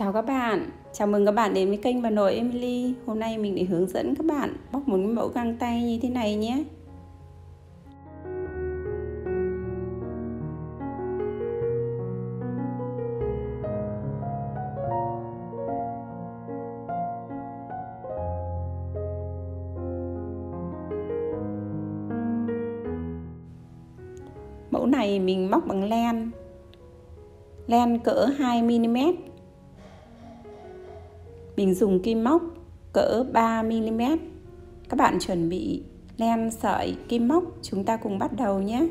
Chào các bạn, chào mừng các bạn đến với kênh bà nội Emily. Hôm nay mình để hướng dẫn các bạn bóc một mẫu găng tay như thế này nhé. Mẫu này mình móc bằng len. Len cỡ 2mm mình dùng kim móc cỡ 3mm Các bạn chuẩn bị len sợi kim móc, Chúng ta cùng bắt đầu nhé.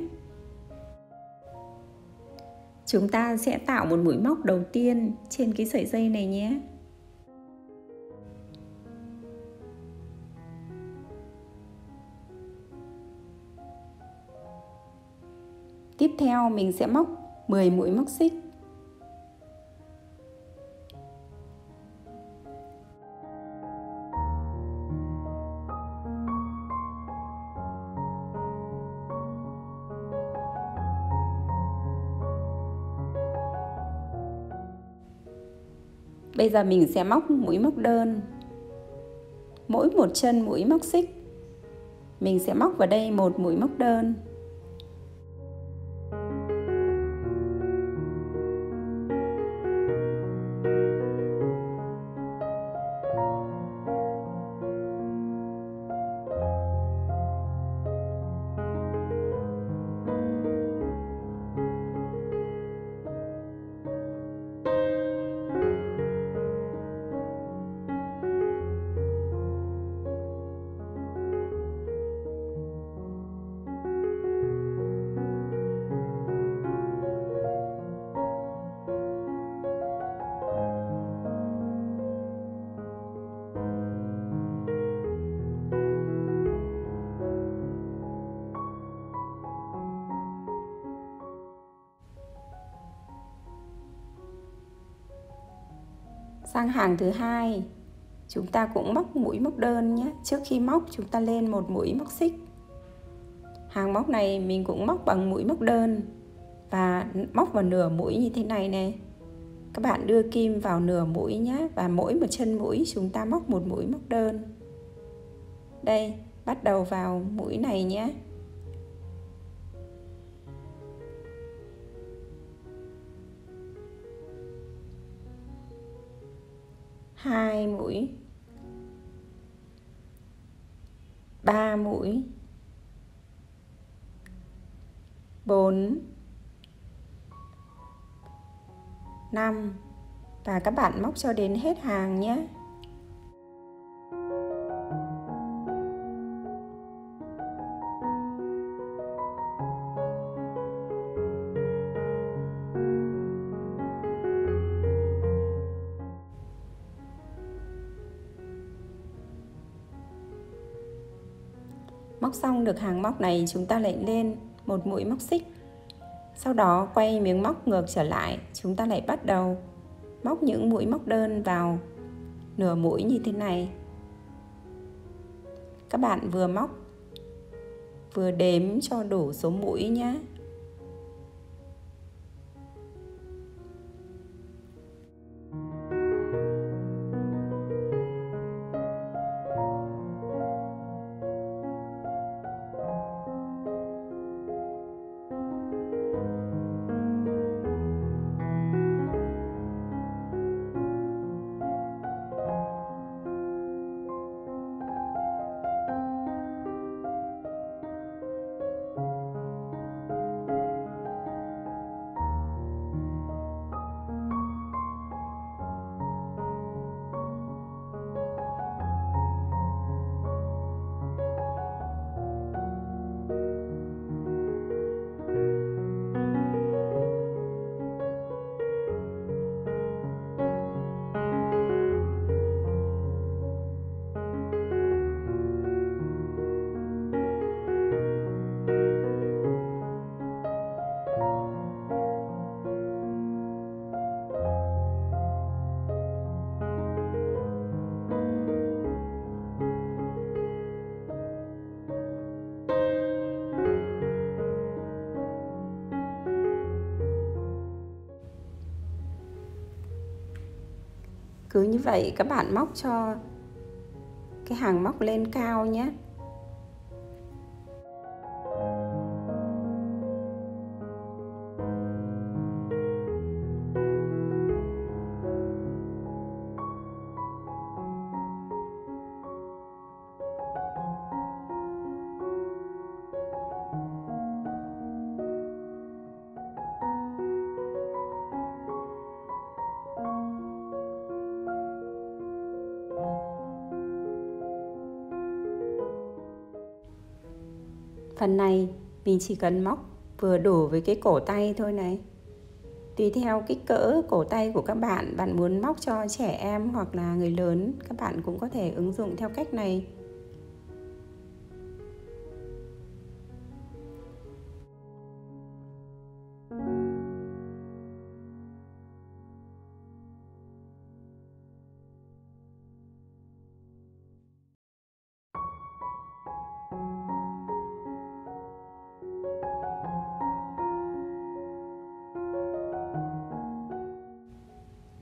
Chúng ta sẽ tạo một mũi móc đầu tiên trên cái sợi dây này nhé. Tiếp theo, mình sẽ móc 10 mũi móc xích. Bây giờ mình sẽ móc mũi móc đơn. Mỗi một chân mũi móc xích mình sẽ móc vào đây một mũi móc đơn sang hàng thứ hai. Chúng ta cũng móc mũi móc đơn nhé. Trước khi móc, chúng ta lên một mũi móc xích. Hàng móc này mình cũng móc bằng mũi móc đơn. Và móc vào nửa mũi như thế này nè. Các bạn đưa kim vào nửa mũi nhé. Và mỗi một chân mũi chúng ta móc một mũi móc đơn. Đây, bắt đầu vào mũi này nhé. Hai mũi. Ba mũi. Bốn. Năm. Và các bạn móc cho đến hết hàng nhé. Xong được hàng móc này, chúng ta lại lên một mũi móc xích. Sau đó, quay miếng móc ngược trở lại, chúng ta lại bắt đầu móc những mũi móc đơn vào nửa mũi như thế này. Các bạn vừa móc, vừa đếm cho đủ số mũi nhé cứ như vậy các bạn móc cho cái hàng móc lên cao nhé. Phần này, mình chỉ cần móc vừa đủ với cái cổ tay thôi này. Tùy theo kích cỡ cổ tay của các bạn bạn muốn móc cho trẻ em hoặc là người lớn, các bạn cũng có thể ứng dụng theo cách này.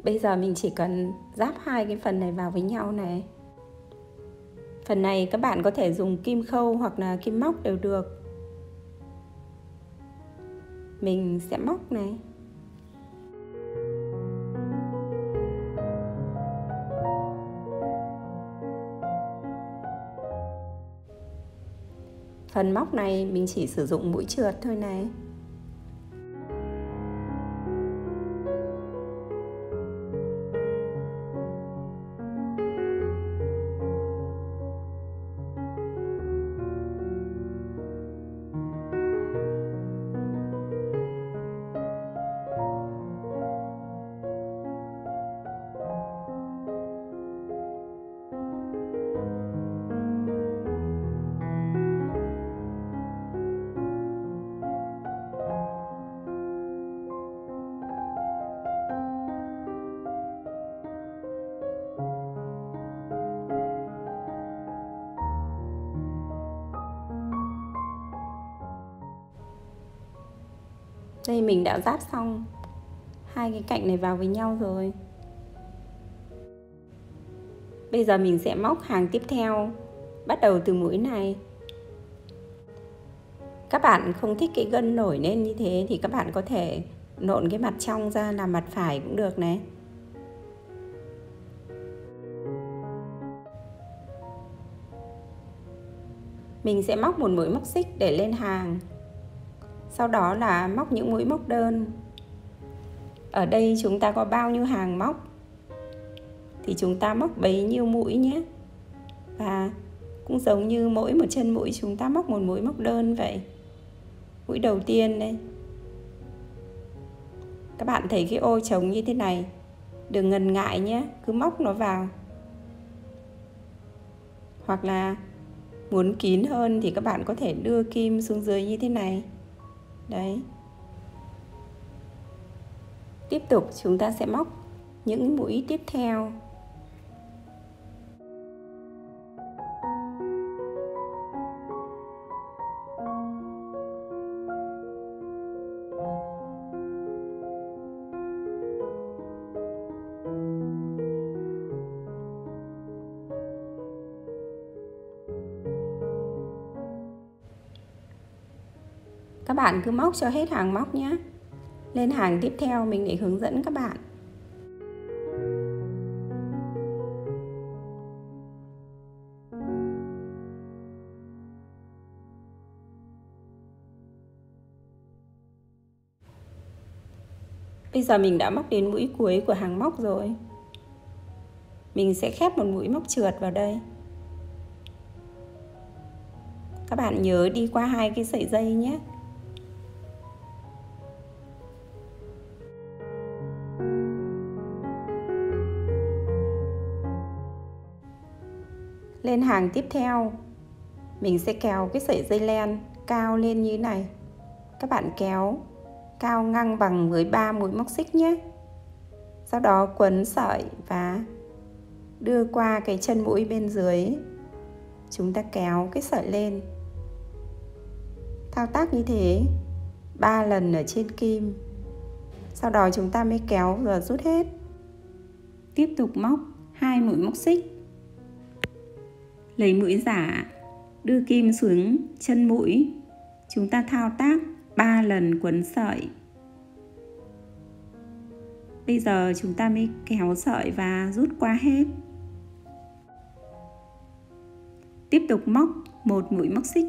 Bây giờ mình chỉ cần ráp hai cái phần này vào với nhau này. Phần này các bạn có thể dùng kim khâu hoặc là kim móc đều được. Mình sẽ móc này. Phần móc này mình chỉ sử dụng mũi trượt thôi này. Đây, mình đã ráp xong hai cái cạnh này vào với nhau rồi. Bây giờ mình sẽ móc hàng tiếp theo, bắt đầu từ mũi này. Các bạn không thích cái gân nổi lên như thế thì các bạn có thể nộn cái mặt trong ra làm mặt phải cũng được này. Mình sẽ móc một mũi móc xích để lên hàng sau đó là móc những mũi móc đơn. Ở đây chúng ta có bao nhiêu hàng móc? Thì chúng ta móc bấy nhiêu mũi nhé. Và cũng giống như mỗi một chân mũi, chúng ta móc một mũi móc đơn vậy. Mũi đầu tiên đây. Các bạn thấy cái ô trống như thế này. Đừng ngần ngại nhé, cứ móc nó vào. Hoặc là muốn kín hơn thì các bạn có thể đưa kim xuống dưới như thế này đấy. Tiếp tục chúng ta sẽ móc những mũi tiếp theo. Các bạn cứ móc cho hết hàng móc nhé lên hàng tiếp theo mình để hướng dẫn các bạn. Bây giờ mình đã móc đến mũi cuối của hàng móc rồi. Mình sẽ khép một mũi móc trượt vào đây. Các bạn nhớ đi qua hai cái sợi dây nhé. Lên hàng tiếp theo. Mình sẽ kéo cái sợi dây len cao lên như thế này. Các bạn kéo cao ngang bằng với ba mũi móc xích nhé. Sau đó quấn sợi và đưa qua cái chân mũi bên dưới. Chúng ta kéo cái sợi lên. Thao tác như thế, ba lần ở trên kim. Sau đó chúng ta mới kéo và rút hết. Tiếp tục móc hai mũi móc xích lấy mũi giả, đưa kim xuống chân mũi. Chúng ta thao tác 3 lần quấn sợi. Bây giờ chúng ta mới kéo sợi và rút qua hết. Tiếp tục móc một mũi móc xích.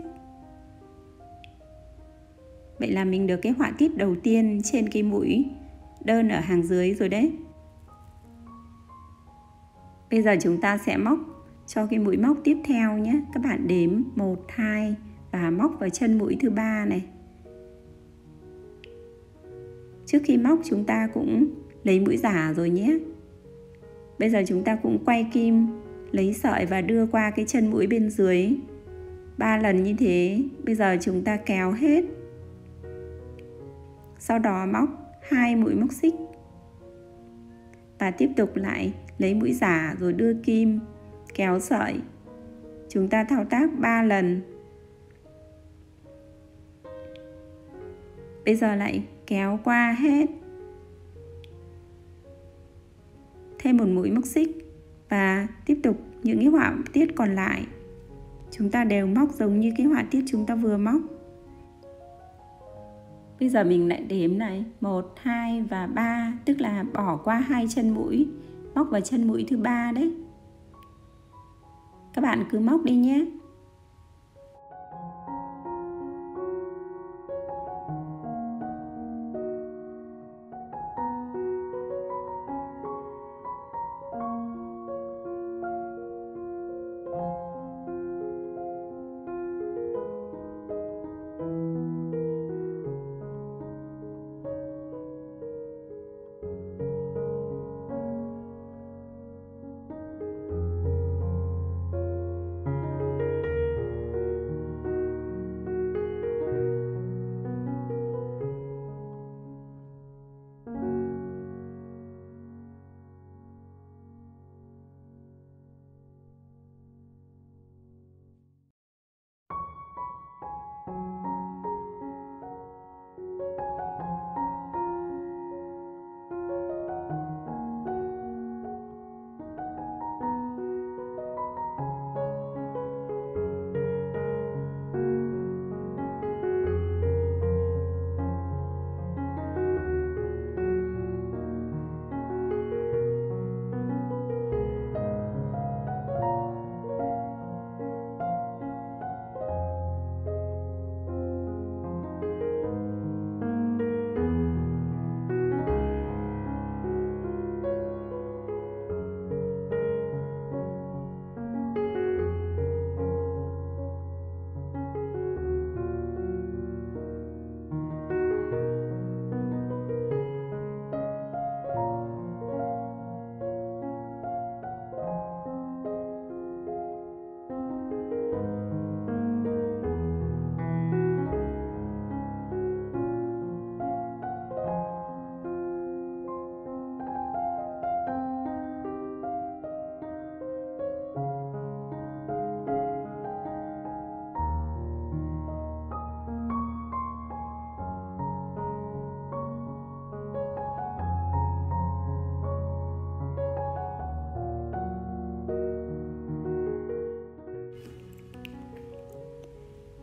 Vậy là mình được cái họa tiết đầu tiên trên cái mũi đơn ở hàng dưới rồi đấy. Bây giờ chúng ta sẽ móc cho cái mũi móc tiếp theo nhé. Các bạn đếm 1 2 và móc vào chân mũi thứ ba này. Trước khi móc, chúng ta cũng lấy mũi giả rồi nhé. Bây giờ chúng ta cũng quay kim, lấy sợi và đưa qua cái chân mũi bên dưới. Ba lần như thế, bây giờ chúng ta kéo hết. Sau đó móc hai mũi móc xích. Và tiếp tục lại lấy mũi giả rồi đưa kim kéo sợi. Chúng ta thao tác 3 lần. Bây giờ lại kéo qua hết. Thêm một mũi móc xích và tiếp tục những cái họa tiết còn lại. Chúng ta đều móc giống như cái họa tiết chúng ta vừa móc. Bây giờ mình lại đếm này. 1 2 và 3 tức là bỏ qua hai chân mũi, móc vào chân mũi thứ ba đấy các bạn cứ móc đi nhé.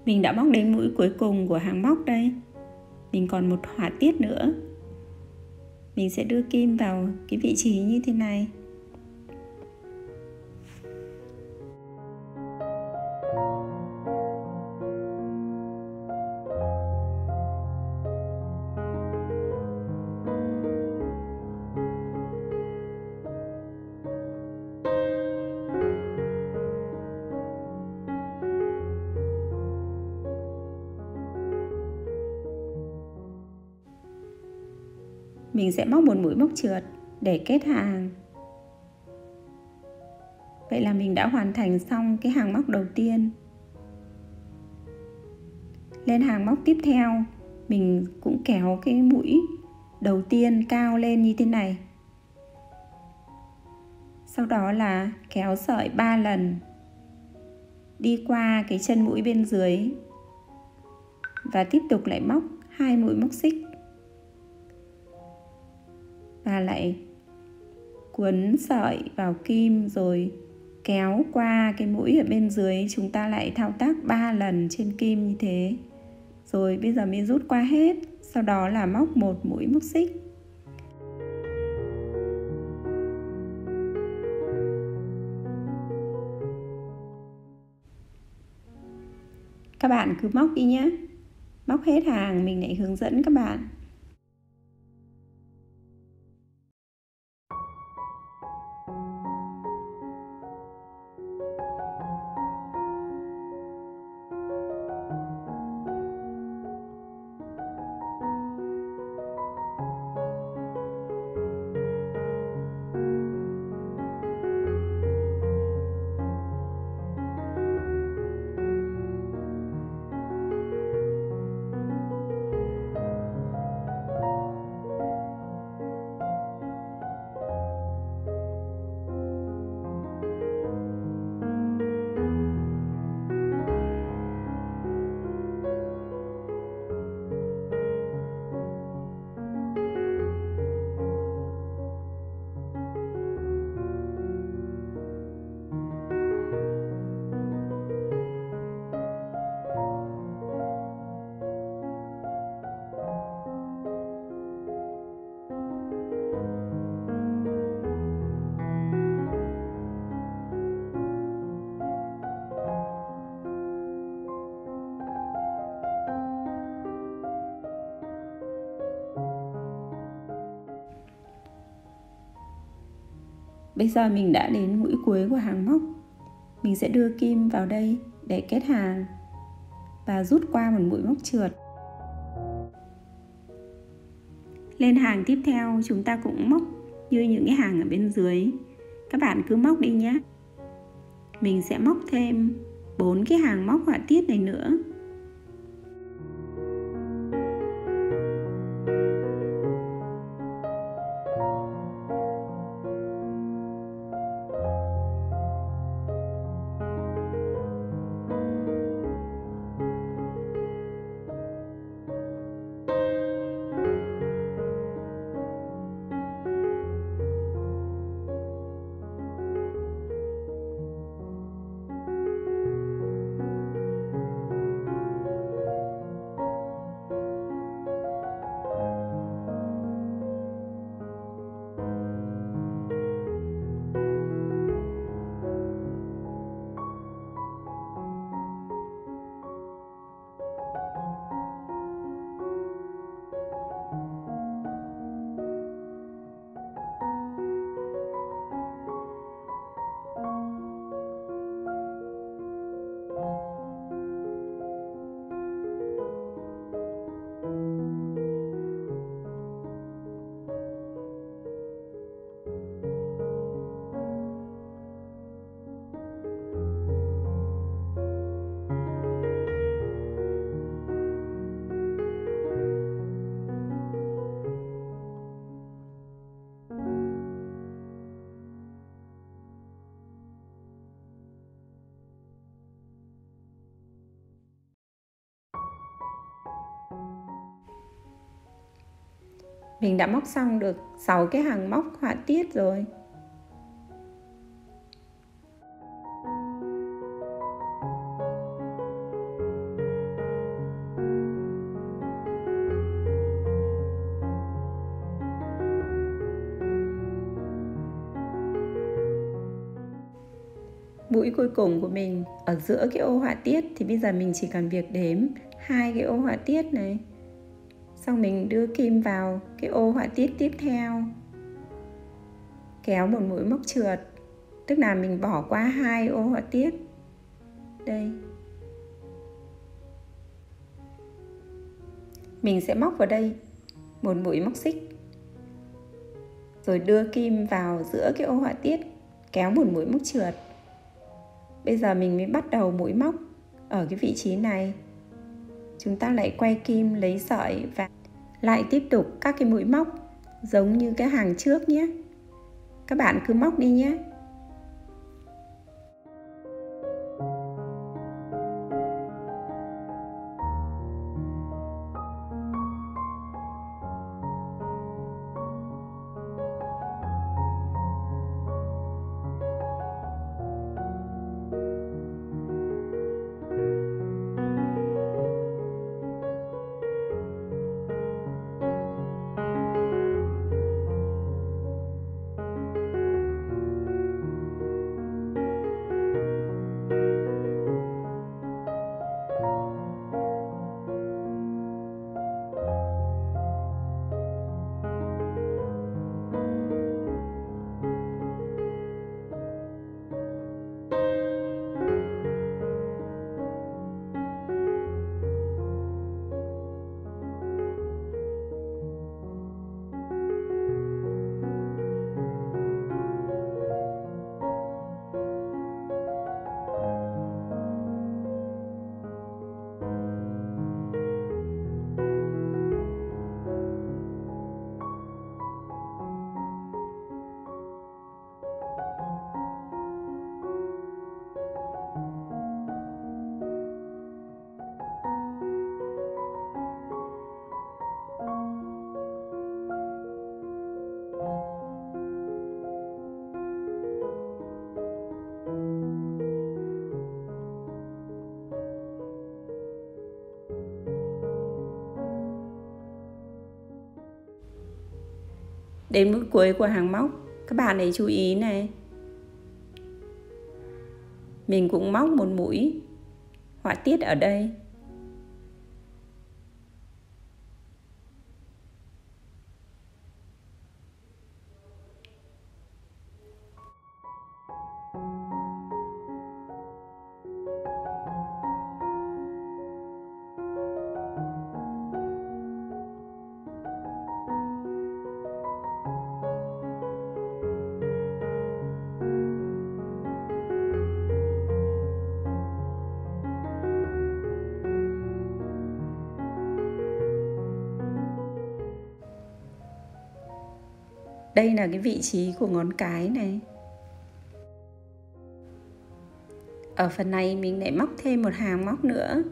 Mình đã móc đến mũi cuối cùng của hàng móc đây. Mình còn một họa tiết nữa. Mình sẽ đưa kim vào cái vị trí như thế này. Mình sẽ móc một mũi móc trượt để kết hàng. Vậy là mình đã hoàn thành xong cái hàng móc đầu tiên. Lên hàng móc tiếp theo, mình cũng kéo cái mũi đầu tiên cao lên như thế này. Sau đó là kéo sợi 3 lần đi qua cái chân mũi bên dưới và tiếp tục lại móc hai mũi móc xích và lại cuốn sợi vào kim rồi kéo qua cái mũi ở bên dưới. Chúng ta lại thao tác 3 lần trên kim như thế. Rồi bây giờ mới rút qua hết, sau đó là móc một mũi móc xích. Các bạn cứ móc đi nhé. Móc hết hàng, mình lại hướng dẫn các bạn. Bây giờ mình đã đến mũi cuối của hàng móc. Mình sẽ đưa kim vào đây để kết hàng và rút qua một mũi móc trượt. Lên hàng tiếp theo, chúng ta cũng móc như những cái hàng ở bên dưới. Các bạn cứ móc đi nhé. Mình sẽ móc thêm bốn cái hàng móc họa tiết này nữa mình đã móc xong được 6 cái hàng móc họa tiết rồi. Mũi cuối cùng của mình ở giữa cái ô họa tiết thì bây giờ mình chỉ cần việc đếm hai cái ô họa tiết này xong mình đưa kim vào cái ô họa tiết tiếp theo. Kéo một mũi móc trượt. Tức là mình bỏ qua hai ô họa tiết. Đây. Mình sẽ móc vào đây. Một mũi móc xích. Rồi đưa kim vào giữa cái ô họa tiết. Kéo một mũi móc trượt. Bây giờ mình mới bắt đầu mũi móc ở cái vị trí này. Chúng ta lại quay kim lấy sợi và lại tiếp tục các cái mũi móc giống như cái hàng trước nhé. Các bạn cứ móc đi nhé. Đến mũi cuối của hàng móc. Các bạn ấy chú ý này. Mình cũng móc một mũi. Họa tiết ở đây. Đây là cái vị trí của ngón cái này. Ở phần này mình lại móc thêm một hàng móc nữa.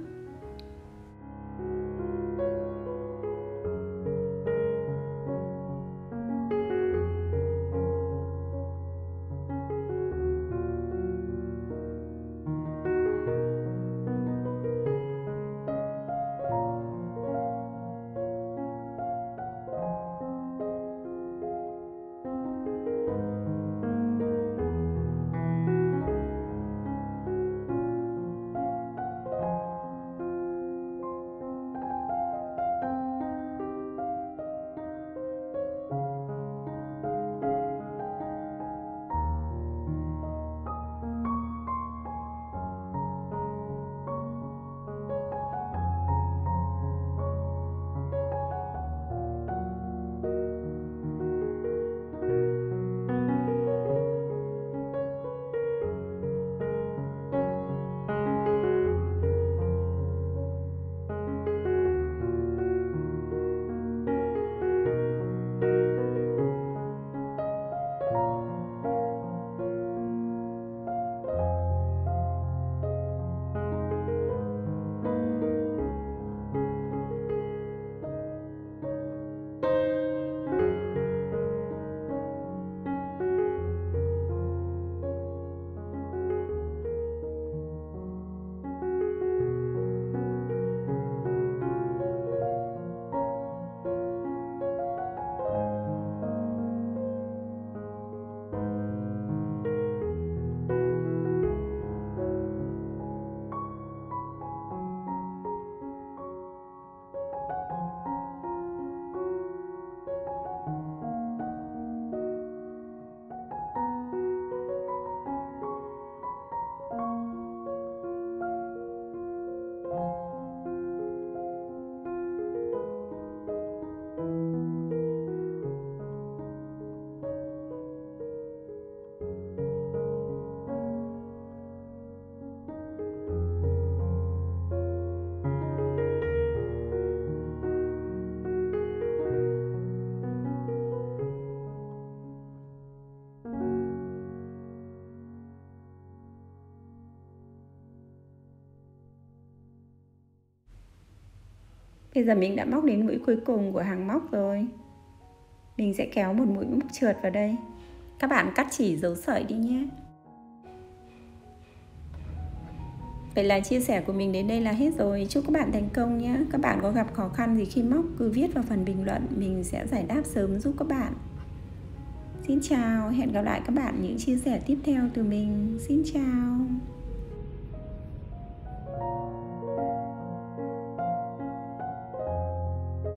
Bây giờ mình đã móc đến mũi cuối cùng của hàng móc rồi. Mình sẽ kéo một mũi móc trượt vào đây. Các bạn cắt chỉ dấu sợi đi nhé. Vậy là chia sẻ của mình đến đây là hết rồi. Chúc các bạn thành công nhé. Các bạn có gặp khó khăn gì khi móc cứ viết vào phần bình luận. Mình sẽ giải đáp sớm giúp các bạn. Xin chào, hẹn gặp lại các bạn những chia sẻ tiếp theo từ mình. Xin chào.